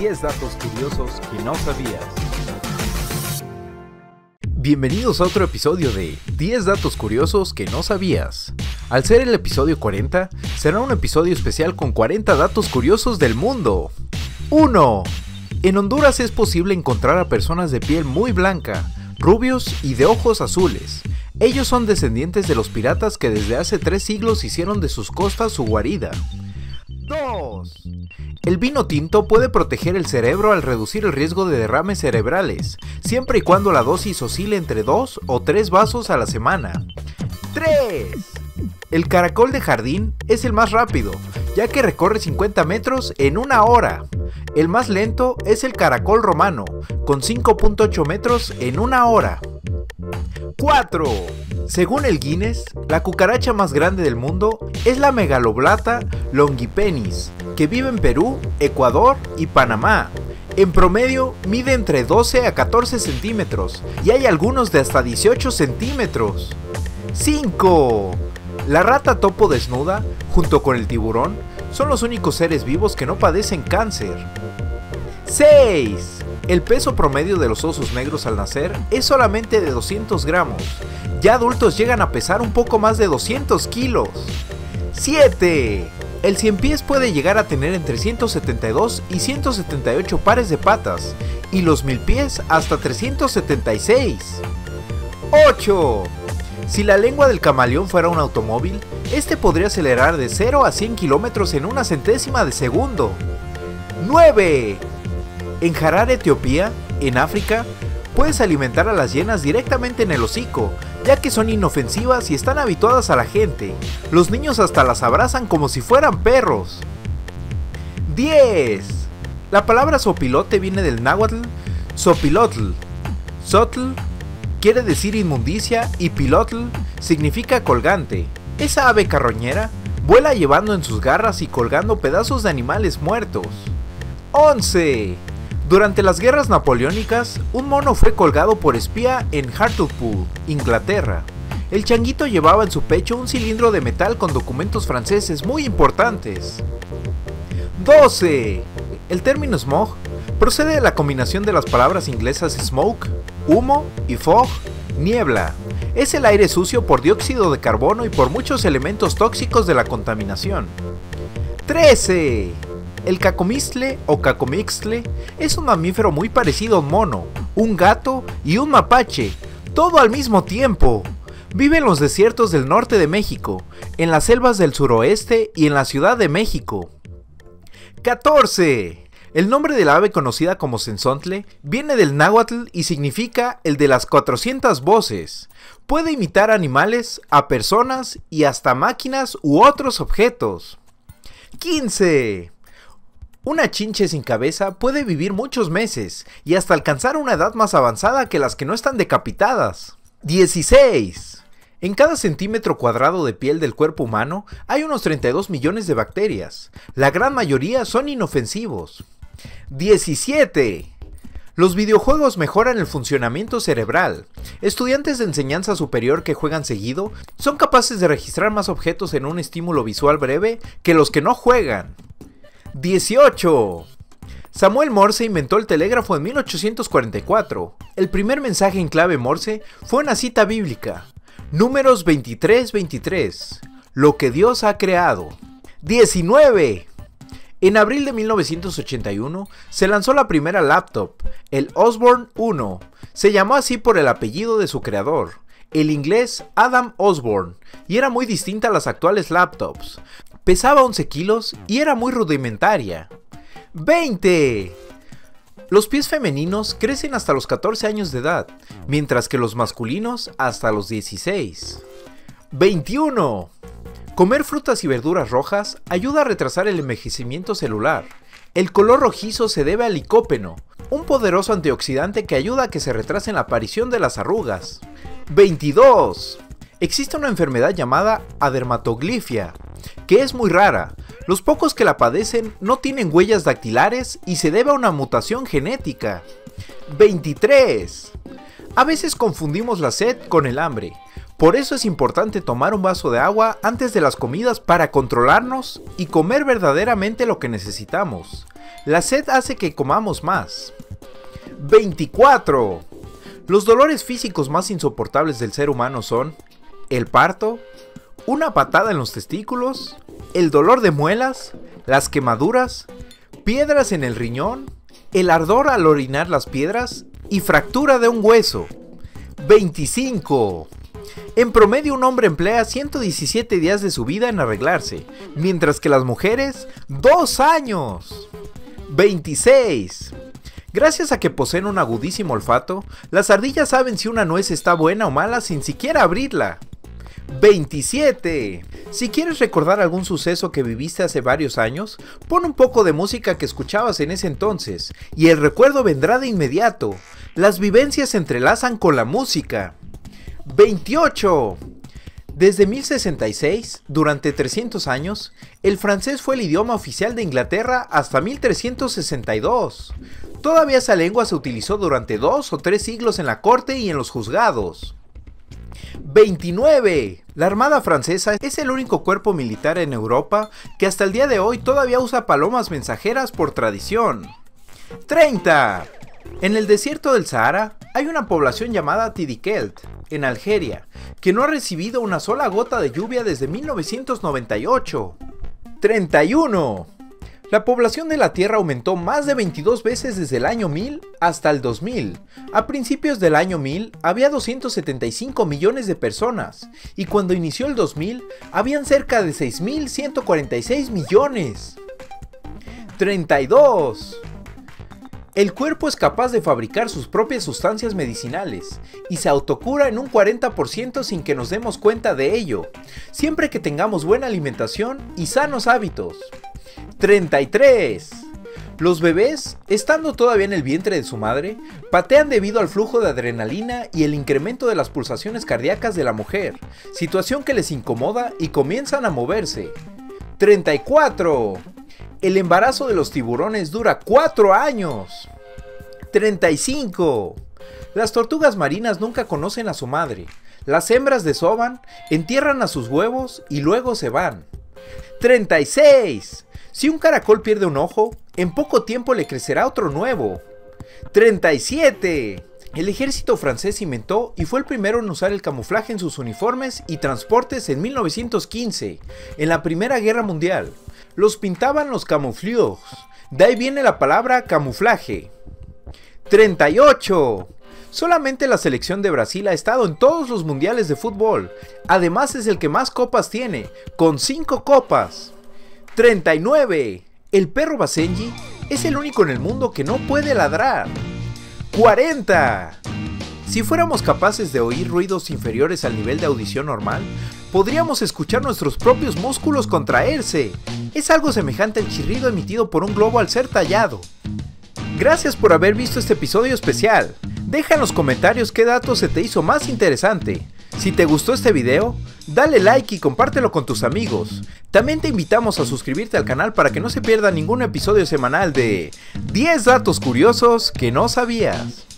10 datos curiosos que no sabías. Bienvenidos a otro episodio de 10 datos curiosos que no sabías. Al ser el episodio 40, será un episodio especial con 40 datos curiosos del mundo. 1. En Honduras es posible encontrar a personas de piel muy blanca, rubios y de ojos azules. Ellos son descendientes de los piratas que desde hace tres siglos hicieron de sus costas su guarida. 2. El vino tinto puede proteger el cerebro al reducir el riesgo de derrames cerebrales, siempre y cuando la dosis oscile entre 2 o 3 vasos a la semana. 3. El caracol de jardín es el más rápido, ya que recorre 50 metros en una hora. El más lento es el caracol romano, con 5.8 metros en una hora. 4. Según el Guinness, la cucaracha más grande del mundo es la megaloblata longipenis, que vive en Perú, Ecuador y Panamá. En promedio mide entre 12 a 14 centímetros y hay algunos de hasta 18 centímetros. 5. La rata topo desnuda, junto con el tiburón, son los únicos seres vivos que no padecen cáncer. 6. El peso promedio de los osos negros al nacer es solamente de 200 gramos. Ya adultos llegan a pesar un poco más de 200 kilos. 7. El cien pies puede llegar a tener entre 172 y 178 pares de patas, y los mil pies hasta 376. 8. Si la lengua del camaleón fuera un automóvil, este podría acelerar de 0 a 100 km en una centésima de segundo. 9. En Harar, Etiopía, en África, puedes alimentar a las hienas directamente en el hocico, ya que son inofensivas y están habituadas a la gente. Los niños hasta las abrazan como si fueran perros. 10. La palabra sopilote viene del náhuatl sopilotl. Sotl quiere decir inmundicia y pilotl significa colgante. Esa ave carroñera vuela llevando en sus garras y colgando pedazos de animales muertos. 11. Durante las guerras napoleónicas, un mono fue colgado por espía en Hartlepool, Inglaterra. El changuito llevaba en su pecho un cilindro de metal con documentos franceses muy importantes. 12. El término smog procede de la combinación de las palabras inglesas smoke, humo y fog, niebla. Es el aire sucio por dióxido de carbono y por muchos elementos tóxicos de la contaminación. 13. El cacomistle o cacomixtle es un mamífero muy parecido a un mono, un gato y un mapache, todo al mismo tiempo. Vive en los desiertos del norte de México, en las selvas del suroeste y en la Ciudad de México. 14. El nombre del ave conocida como sensontle viene del náhuatl y significa el de las 400 voces. Puede imitar animales, a personas y hasta máquinas u otros objetos. 15. Una chinche sin cabeza puede vivir muchos meses y hasta alcanzar una edad más avanzada que las que no están decapitadas. 16. En cada centímetro cuadrado de piel del cuerpo humano hay unos 32 millones de bacterias. La gran mayoría son inofensivos. 17. Los videojuegos mejoran el funcionamiento cerebral. Estudiantes de enseñanza superior que juegan seguido son capaces de registrar más objetos en un estímulo visual breve que los que no juegan. 18. Samuel Morse inventó el telégrafo en 1844. El primer mensaje en clave Morse fue una cita bíblica. Números 23-23. Lo que Dios ha creado. 19. En abril de 1981 se lanzó la primera laptop, el Osborne 1. Se llamó así por el apellido de su creador, el inglés Adam Osborne, y era muy distinta a las actuales laptops. Pesaba 11 kilos y era muy rudimentaria. 20. Los pies femeninos crecen hasta los 14 años de edad, mientras que los masculinos hasta los 16. 21. Comer frutas y verduras rojas ayuda a retrasar el envejecimiento celular. El color rojizo se debe al licópeno, un poderoso antioxidante que ayuda a que se retrasen la aparición de las arrugas. 22. Existe una enfermedad llamada adermatoglifia, que es muy rara. Los pocos que la padecen no tienen huellas dactilares y se debe a una mutación genética. 23. A veces confundimos la sed con el hambre. Por eso es importante tomar un vaso de agua antes de las comidas para controlarnos y comer verdaderamente lo que necesitamos. La sed hace que comamos más. 24. Los dolores físicos más insoportables del ser humano son el parto, una patada en los testículos, el dolor de muelas, las quemaduras, piedras en el riñón, el ardor al orinar las piedras y fractura de un hueso. 25. En promedio un hombre emplea 117 días de su vida en arreglarse, mientras que las mujeres 2 años. 26. Gracias a que poseen un agudísimo olfato, las ardillas saben si una nuez está buena o mala sin siquiera abrirla. 27. Si quieres recordar algún suceso que viviste hace varios años, pon un poco de música que escuchabas en ese entonces, y el recuerdo vendrá de inmediato. Las vivencias se entrelazan con la música. 28. Desde 1066, durante 300 años, el francés fue el idioma oficial de Inglaterra hasta 1362. Todavía esa lengua se utilizó durante dos o tres siglos en la corte y en los juzgados. 29. La Armada Francesa es el único cuerpo militar en Europa que hasta el día de hoy todavía usa palomas mensajeras por tradición. 30. En el desierto del Sahara hay una población llamada Tidikelt, en Algeria, que no ha recibido una sola gota de lluvia desde 1998. 31. La población de la Tierra aumentó más de 22 veces desde el año 1000 hasta el 2000. A principios del año 1000 había 275 millones de personas y cuando inició el 2000 habían cerca de 6.146 millones. 32. El cuerpo es capaz de fabricar sus propias sustancias medicinales y se autocura en un 40% sin que nos demos cuenta de ello, siempre que tengamos buena alimentación y sanos hábitos. 33. Los bebés, estando todavía en el vientre de su madre, patean debido al flujo de adrenalina y el incremento de las pulsaciones cardíacas de la mujer, situación que les incomoda y comienzan a moverse. 34. El embarazo de los tiburones dura 4 años. 35. Las tortugas marinas nunca conocen a su madre. Las hembras desoban, entierran a sus huevos y luego se van. 36. Si un caracol pierde un ojo, en poco tiempo le crecerá otro nuevo. 37. El ejército francés inventó y fue el primero en usar el camuflaje en sus uniformes y transportes en 1915, en la Primera Guerra Mundial. Los pintaban los camuflios, de ahí viene la palabra camuflaje. 38. Solamente la selección de Brasil ha estado en todos los mundiales de fútbol. Además es el que más copas tiene, con 5 copas. 39. El perro Basenji es el único en el mundo que no puede ladrar. 40. Si fuéramos capaces de oír ruidos inferiores al nivel de audición normal, podríamos escuchar nuestros propios músculos contraerse. Es algo semejante al chirrido emitido por un globo al ser tallado. Gracias por haber visto este episodio especial. Deja en los comentarios qué dato se te hizo más interesante. Si te gustó este video, dale like y compártelo con tus amigos. También te invitamos a suscribirte al canal para que no se pierda ningún episodio semanal de 10 datos curiosos que no sabías.